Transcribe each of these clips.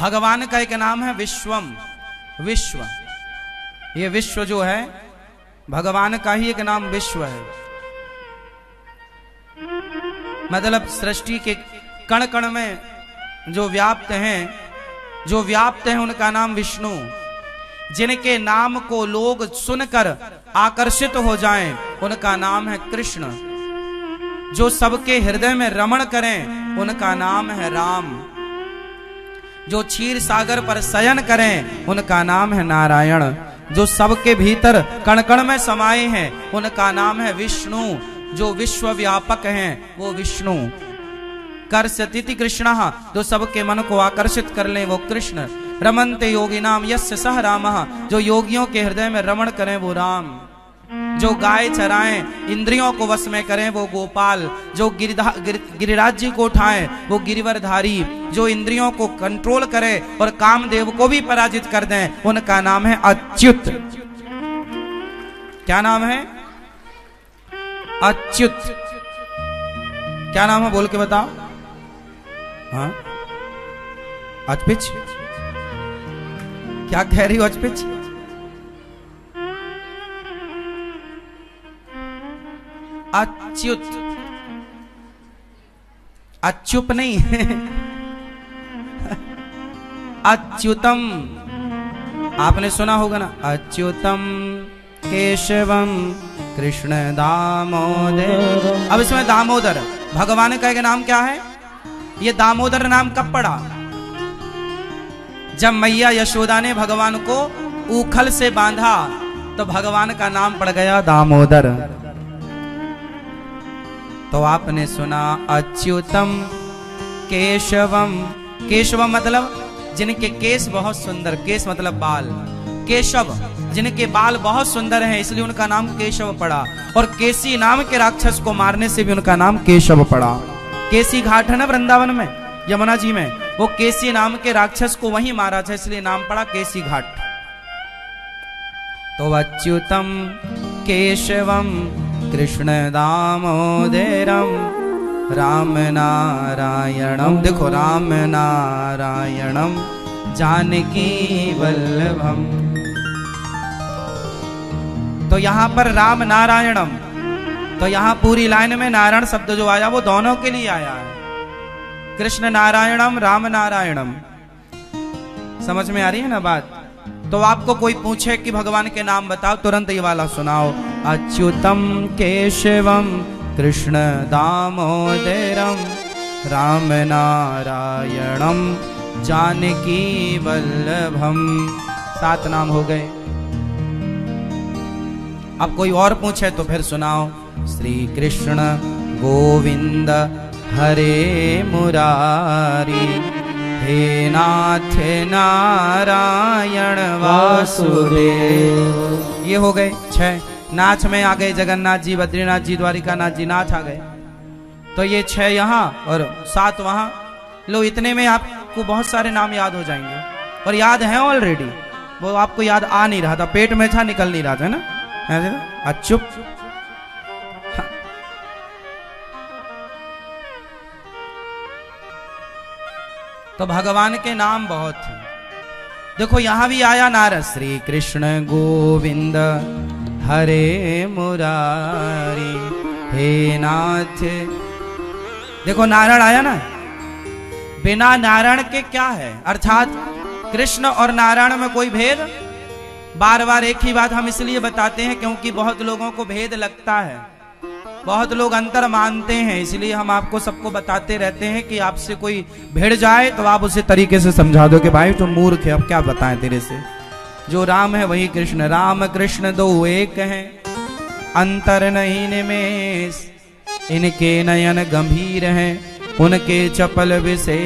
भगवान का एक नाम है विश्वम। विश्व। ये विश्व जो है, भगवान का ही एक नाम विश्व है। मतलब सृष्टि के कण कण में जो व्याप्त हैं, जो व्याप्त हैं उनका नाम विष्णु। जिनके नाम को लोग सुनकर आकर्षित हो जाएँ, उनका नाम है कृष्ण। जो सबके हृदय में रमण करें, उनका नाम है राम। जो क्षीर सागर पर शयन करें, उनका नाम है नारायण। जो सबके भीतर कण कण में समाये हैं, उनका नाम है विष्णु। जो विश्व व्यापक हैं, वो विष्णु। कर कर्षति कृष्ण, जो सबके मन को आकर्षित कर ले, वो कृष्ण। रमनते योगी नाम यस्य सह राम, जो योगियों के हृदय में रमण करें, वो राम। जो गाय चराएँ इंद्रियों को वश में करें वो गोपाल। जो गिरिधा गिर, जी को उठाएँ वो गिरिवरधारी। जो इंद्रियों को कंट्रोल करे और कामदेव को भी पराजित कर दें उनका नाम है अच्युत। क्या नाम है? अच्युत। क्या नाम है? बोल के बताओ। हाँ? अचपिच? क्या कह रही हो अचपिच? अच्युत। अच्युप नहीं। अच्युतम। आपने सुना होगा ना? अच्युतम केशवम कृष्ण दामोदर। अब इसमें दामोदर। भगवान का एक नाम क्या है? ये दामोदर नाम कब पड़ा? जब मैया यशोदा ने भगवान को उखल से बांधा तो भगवान का नाम पड़ गया दामोदर। तो आपने सुना अच्युतम केशवम। केशवम मतलब जिनके केश बहुत सुंदर केस मतलब बाल। केशव, जिनके बाल बहुत सुंदर हैं, इसलिए उनका नाम केशव पड़ा। और केसी नाम के राक्षस को मारने से भी उनका नाम केशव पड़ा। केसी घाट है ना वृंदावन में, यमुना जी में? वो केसी नाम के राक्षस को वहीं मारा था, इसलिए नाम पड़ा केसी घाट। तो अच्युतम केशवम कृष्ण दामोदरम राम नारायणम। देखो, राम नारायणम। जानकी वल्लभम। तो यहाँ पर राम नारायणम। तो यहाँ पूरी लाइन में नारायण शब्द जो आया, वो दोनों के लिए आया है। कृष्ण नारायणम, राम नारायणम। समझ में आ रही है ना बात? तो आपको कोई पूछे कि भगवान के नाम बताओ, तुरंत ये वाला सुनाओ। अच्युतम केशवम, कृष्ण दामोदरम, राम नारायणम, जानकी वल्लभम। सात नाम हो गए। अब कोई और पूछे तो फिर सुनाओ। श्री कृष्ण गोविंद हरे मुरारी। हे नाथ नारायण वासुदेव। ये हो गए छह। नाच में आ गए जगन्नाथ जी, बद्रीनाथ जी, द्वारिकानाथ जी, नाथ आ गए। तो ये छह यहाँ और सात वहाँ। लो, इतने में आपको बहुत सारे नाम याद हो जाएँगे। और याद है ऑलरेडी वो आपको याद आ नहीं रहा था। पेट में था, निकल नहीं रहा था ना? अचुप तो भगवान के नाम बहुत थे देखो, यहाँ भी आया नारद श्री कृष्ण गोविंद, हरे मुरारी, हे नाथ। देखो नारायण आया ना? बिना नारायण के क्या है? अर्थात कृष्ण और नारायण में कोई भेद? बार बार एक ही बात हम इसलिए बताते हैं क्योंकि बहुत लोगों को भेद लगता है। बहुत लोग अंतर मानते हैं, इसलिए हम आपको सबको बताते रहते हैं कि आपसे कोई भिड़ जाए तो आप उसे तरीके से समझा दो कि भाई तुम मूर्ख है, अब क्या बताएँ तेरे से? जो राम है वही कृष्ण। राम कृष्ण दो एक हैं, अंतर नहीं निमेश। इनके नयन गंभीर हैं, उनके चपल विषे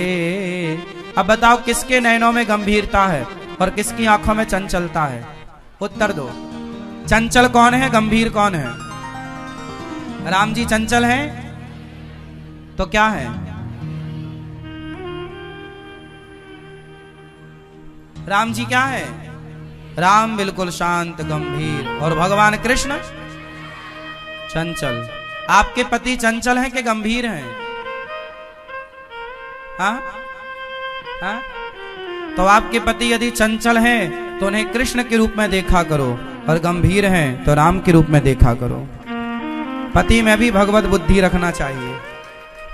अब बताओ किसके नयनों में गंभीरता है और किसकी आँखों में चंचलता है? उत्तर दो। चंचल कौन है, गंभीर कौन है? राम जी चंचल हैं तो क्या है? राम जी क्या है? राम बिल्कुल शांत, गंभीर और भगवान कृष्ण चंचल। आपके पति चंचल हैं कि गंभीर हैं? हाँ? हाँ? तो आपके पति यदि चंचल हैं तो उन्हें कृष्ण के रूप में देखा करो और गंभीर हैं तो राम के रूप में देखा करो। पति में भी भगवत बुद्धि रखना चाहिए।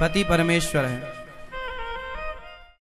पति परमेश्वर है।